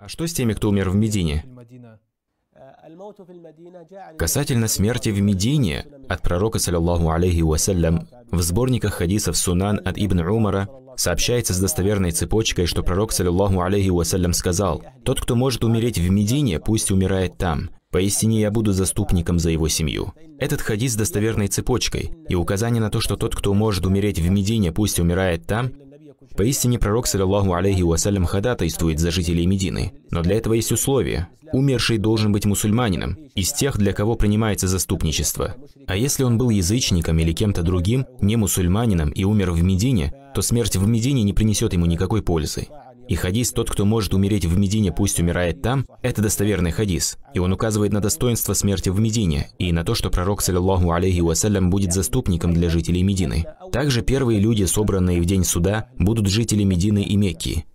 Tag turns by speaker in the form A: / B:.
A: А что с теми, кто умер в Медине? Касательно смерти в Медине от пророка, саллиллаху алейхи вассалям, в сборниках хадисов Сунан от Ибн Умара сообщается с достоверной цепочкой, что пророк, саллиллаху алейхи вассалям, сказал, «Тот, кто может умереть в Медине, пусть умирает там. Поистине я буду заступником за его семью». Этот хадис с достоверной цепочкой и указание на то, что тот, кто может умереть в Медине, пусть умирает там, Поистине пророк, саллиллаху алейхи вассалям, ходатайствует за жителей Медины. Но для этого есть условия. Умерший должен быть мусульманином, из тех, для кого принимается заступничество. А если он был язычником или кем-то другим, не мусульманином и умер в Медине, то смерть в Медине не принесет ему никакой пользы. И хадис «Тот, кто может умереть в Медине, пусть умирает там» – это достоверный хадис. И он указывает на достоинство смерти в Медине и на то, что пророк, саллиллаху алейхи вассалям, будет заступником для жителей Медины. Также первые люди, собранные в день суда, будут жители Медины и Мекки.